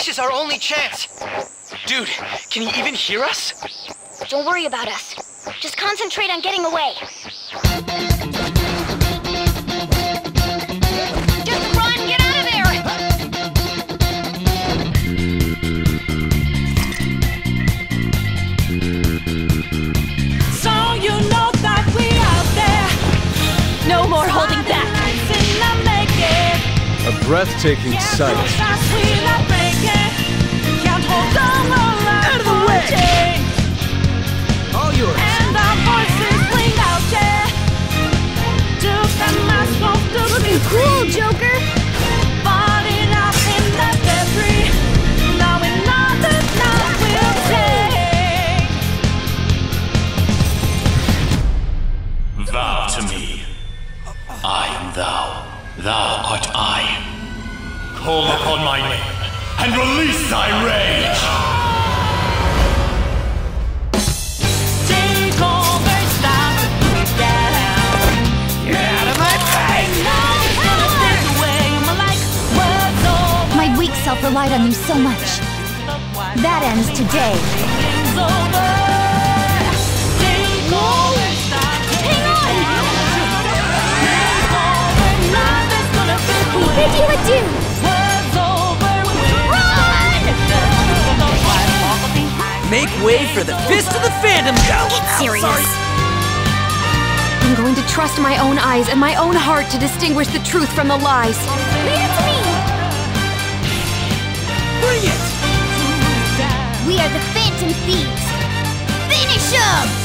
This is our only chance. Dude, can he even hear us? Don't worry about us. Just concentrate on getting away. Just run! Get out of there! So you know that we out there. No more holding back. A breathtaking sight. Out of the way! All yours. And our voices ring out, yeah. Just am I supposed to Looking cool. Joker! Falling out in the debris. Now we know that we'll take. Vow to me. I am thou. Thou art I. Call upon my name and release thy rage. Take over, stop, down. Get out of my face! Now it's gonna take away my life. What's over? My weak self relied on you so much. That ends today. It's over. Take over, stop, Hang on! Take over, nothing's gonna fit the way. Bid you adieu! Make way for the Fist of the Phantom Go! Get serious. I'm going to trust my own eyes and my own heart to distinguish the truth from the lies. Leave it to me! Bring it! We are the Phantom Thieves! Finish them!